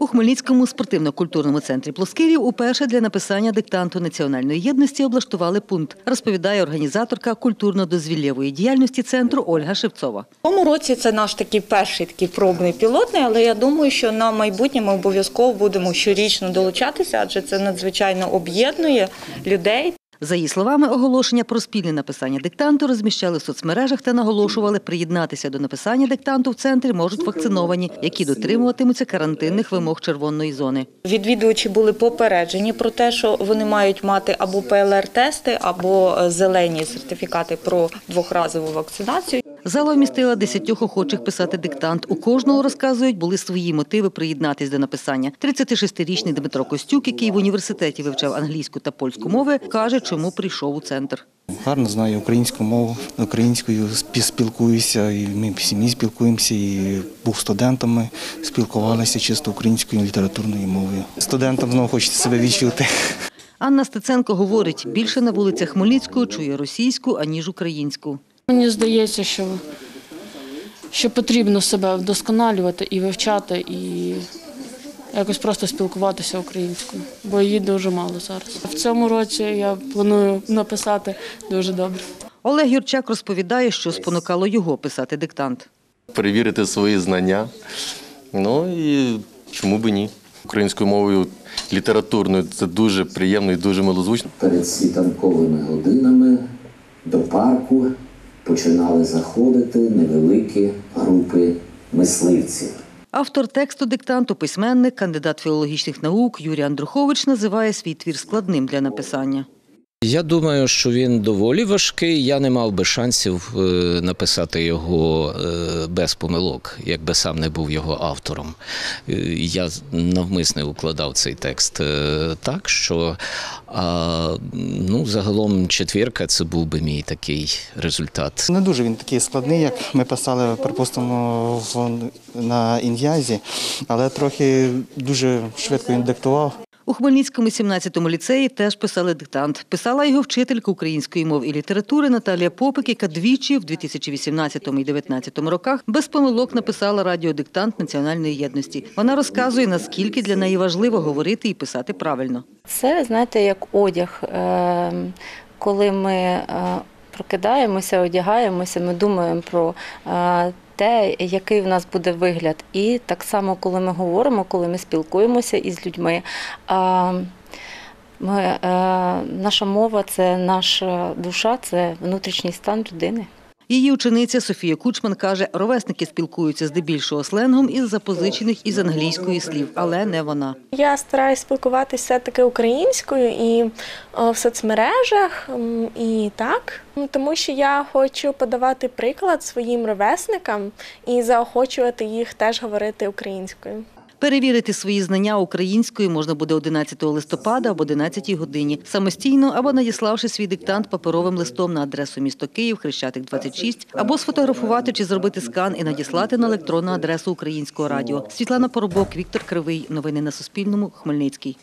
У Хмельницькому спортивно-культурному центрі Плоскирів уперше для написання диктанту національної єдності облаштували пункт, розповідає організаторка культурно-дозвіллєвої діяльності центру Ольга Шевцова. В цьому році це наш такий перший такий пробний пілотний, але я думаю, що на майбутнє ми обов'язково будемо щорічно долучатися, адже це надзвичайно об'єднує людей. За її словами, оголошення про спільне написання диктанту розміщали в соцмережах та наголошували, приєднатися до написання диктанту в центрі можуть вакциновані, які дотримуватимуться карантинних вимог червоної зони. Відвідувачі були попереджені про те, що вони мають мати або ПЛР-тести, або е, зелені сертифікати про двохразову вакцинацію. Зала вмістила десятьох охочих писати диктант. У кожного розказують, були свої мотиви приєднатись до написання. 36-річний Дмитро Костюк, який в університеті вивчав англійську та польську мови, каже, чому прийшов у центр. Гарно знаю українську мову, українською спі- спілкуюся, і ми в сім'ї спілкуємося, і був студентами, спілкувалися чисто українською літературною мовою. Студентам знову хочеться себе відчути. Анна Стеценко говорить, більше на вулицях Хмельницького чує російську, аніж українську. Мені здається, що, що потрібно себе вдосконалювати і вивчати, і якось просто спілкуватися українською, бо її дуже мало зараз. В цьому році я планую написати дуже добре. Олег Юрчак розповідає, що спонукало його писати диктант. перевірити свої знання. Ну і чому би ні? Українською мовою літературною це дуже приємно і дуже милозвучно. перед світанковими годинами до парку починали заходити невеликі групи мисливців. Автор тексту диктанту, письменник, кандидат філологічних наук Юрій Андрухович називає свій твір складним для написання. Я думаю, що він доволі важкий. Я не мав би шансів е, написати його е, без помилок, якби сам не був його автором. Е, Я навмисне укладав цей текст так, що ну, загалом четвірка це був би мій такий результат. Не дуже він такий складний, як ми писали, припустимо, в, на ін'язі, але трохи дуже швидко він диктував. У Хмельницькому 17-му ліцеї теж писали диктант. Писала його вчителька української мови і літератури Наталія Попик, яка двічі в 2018 і 2019 роках без помилок написала радіодиктант національної єдності. Вона розказує, наскільки для неї важливо говорити і писати правильно. Це, знаєте, як одяг. Е, Коли ми е, прокидаємося, одягаємося, ми думаємо про е, те, який в нас буде вигляд. І так само, коли ми говоримо, коли ми спілкуємося із людьми. Ми, е, наша мова це наша душа, це внутрішній стан людини. Її учениця Софія Кучман каже, ровесники спілкуються здебільшого сленгом із запозичених із англійської слів, але не вона. Я стараюся спілкуватися все-таки українською і е, в соцмережах, і так, М, тому що я хочу подавати приклад своїм ровесникам і заохочувати їх теж говорити українською. Перевірити свої знання українською можна буде 11 листопада об 11 годині самостійно або надіславши свій диктант паперовим листом на адресу місто Київ, Хрещатик 26, або сфотографувати чи зробити скан і надіслати на електронну адресу Українського радіо. Світлана Поробок, Віктор Кривий. Новини на Суспільному. Хмельницький.